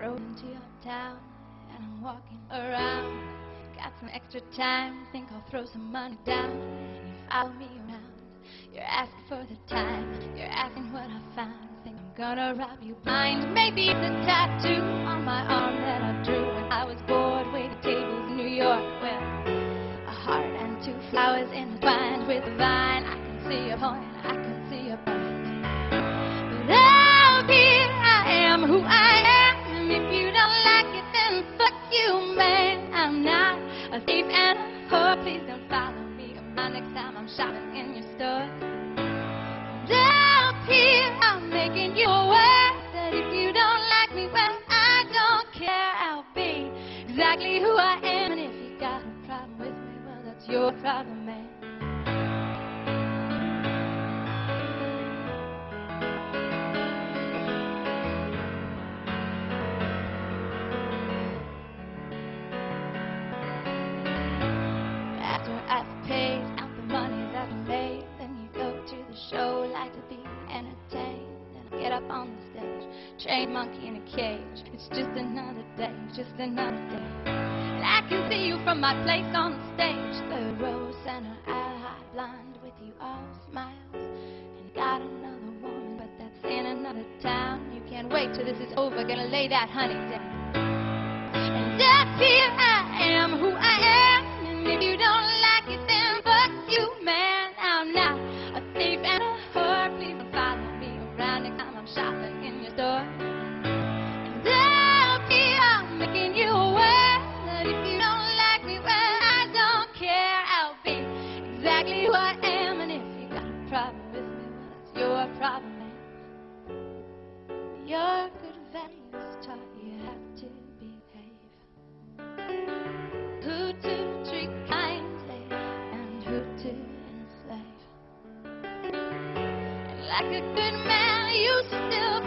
rode into your town and I'm walking around. Got some extra time, think I'll throw some money down. You follow me around. You're asking for the time, you're asking what I found. Think I'm gonna rob you blind. Maybe the tattoo on my arm that I drew when I was bored waiting tables in New York. Well, a heart and two flowers intertwined with a vine. I can see your point, I can see your point. A thief and a whore. Please don't follow me around next time I'm shopping in your store. Out here I'm making you aware that if you don't like me, well, I don't care. I'll be exactly who I am. And if you got a problem with me, well, that's your problem, man. Up on the stage, trained monkey in a cage. It's just another day, just another day. And I can see you from my place on the stage, third row, center aisle, high blind with you all smiles. And got another woman, but that's in another town. You can't wait till this is over, gonna lay that honey down. And here I am who I am. And if you don't your problem. Your good values taught you how to behave. Who to treat kindly and who to enslave. And like a good man, you still